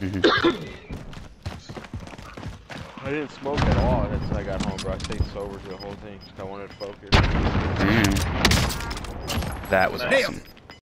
Mm-hmm. I didn't smoke at all until I got home, bro. I stayed sober through the whole thing. I wanted to focus. Mm. That was Damn. awesome.